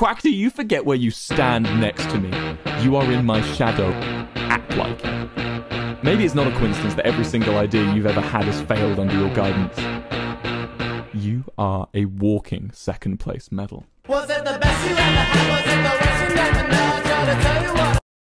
Quack, do you forget where you stand next to me? You are in my shadow. Act like. Maybe it's not a coincidence that every single idea you've ever had has failed under your guidance. You are a walking second place medal. Was it the best you ever